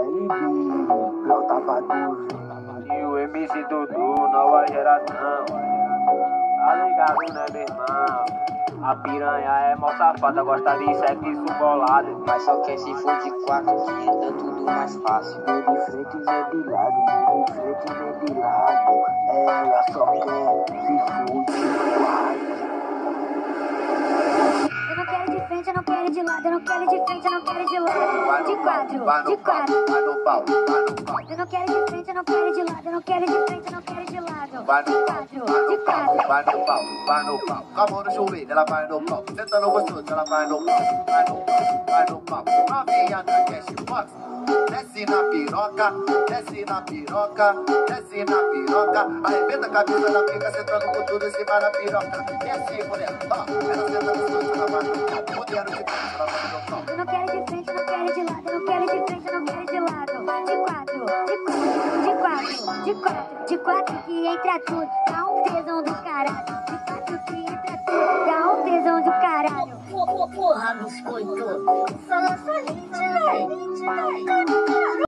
LB, Léo Tabaduzi. E o MC Dudu, nova geração. Tá ligado, né, meu irmão? A piranha é mó safada, gosta de sexo bolado. Mas só quer se for de quatro, que entra tudo mais fácil. De frente, nem de lado, de frente, quero de lado, eu não quero de frente, eu não quero de lado. De quatro, de quatro. Vai no pau, vai no pau. Eu não quero de frente, eu não quero de lado, eu não quero de frente, eu não quero de lado. Vai no pau, quatro, de quatro. vai no pau, vai no pau. Com a mão no joelho, ela vai no pau. Sentando gostoso, ela vai no pau, vai no pau, vai no pau. Novinha da Cashbox, desce na piroca, desce na piroca, desce na piroca. Arrebenta a cabeça da pica, sentando com tudo em cima da piroca. E assim, mulher, ó, ela Modelo de frente, vai no pau. Eu não quero de frente, não quero de lado, eu não quero de frente, não quero de lado. De quatro, de quatro, de quatro, de quatro, de quatro que entra tudo, dá um tesão do caralho. De quatro que entra tudo, dá um tesão do caralho. Porra, biscoito. Só gente, velho.